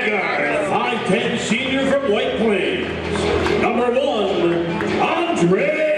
Edgar, 5'10 senior from White Plains. Number one, Andre